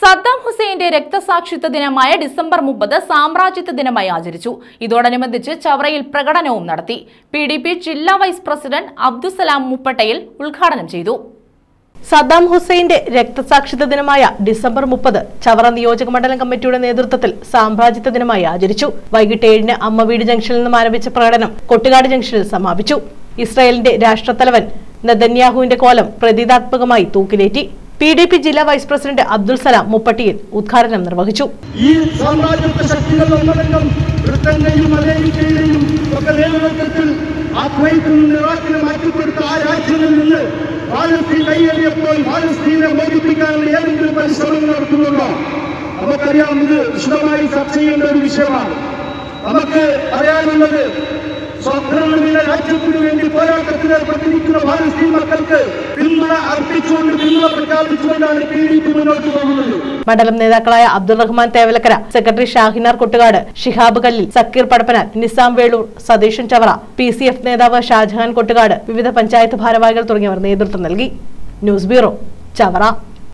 Saddam ഹുസൈന്റെ രക്തസാക്ഷിത്വ ദിനമായ December മുപ്പത് സാമ്രാജ്യത്വ ദിനമായി ആചരിച്ചു. ഇതോടനുബന്ധിച്ച് ചവറയിൽ പ്രകടനവും നടത്തി. പി ഡി പി ജില്ലാ വൈസ് പ്രസിഡന്റ് അബ്ദുസലാം മുപ്പട്ടയിൽ ഉദ്ഘാടനം ചെയ്തു. സദ്ദാം ഹുസൈന്റെ രക്തസാക്ഷിത്വ ദിനമായ ഡിസംബർ മുപ്പത് ചവറ നിയോജക മണ്ഡലം കമ്മിറ്റിയുടെ നേതൃത്വത്തിൽ സാമ്രാജ്യത്വ ദിനമായി ആചരിച്ചു. വൈകിട്ട് ഏഴിന് അമ്മവീട് ജംഗ്ഷനിൽ നിന്നും ആരംഭിച്ച പ്രകടനം കൊട്ടുകാട് ജംഗ്ഷനിൽ സമാപിച്ചു. ഇസ്രായേലിന്റെ രാഷ്ട്രത്തലവൻ നദന്യാഹുവിന്റെ കോലം പ്രതീതാത്മകമായി തൂക്കിലേറ്റി. പി ഡി പി ജില്ലാ വൈസ് പ്രസിഡന്റ് അബ്ദുൽ സലാം മുപ്പട്ടിയിൽ ഉദ്ഘാടനം നിർവഹിച്ചു. ഈ സാമ്രാജ്യത്വ ഒക്കെ നേതൃത്വത്തിൽ രാജ്യങ്ങളിൽ നിന്ന് പാലസ്തീൻ പാലസ്തീനെ മോചിപ്പിക്കാനുള്ള നമുക്കറിയാം ഇത് ചെയ്യേണ്ട ഒരു വിഷയമാണ്. നമുക്ക് അറിയാനുള്ളത് പാലസ്തീൻ മക്കൾക്ക് പിന്തുണ അർപ്പിച്ചുകൊണ്ട് പിന്തുണ പ്രഖ്യാപിച്ചുകൊണ്ടാണ് പി ഡി പി മുന്നോട്ട് പോകുന്നത്. മണ്ഡലം നേതാക്കളായ Abdul Rahman Thevalakkara secretary Shahinar Kottukad Shihab Kallil Zakir Padappanal Nizam Velur Satheesan Chavara P C F നേതാവ് ഷാജഹാൻ കൊട്ടുകാട് വിവിധ പഞ്ചായത്ത് ഭാരവാഹികൾ തുടങ്ങിയവർ നേതൃത്വം നൽകി. News bureau Chavara.